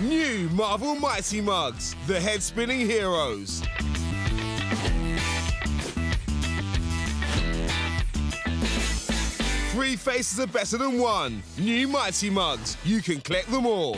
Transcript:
New Marvel Mighty Muggs, the head spinning heroes. Three faces are better than one. New Mighty Muggs. You can collect them all.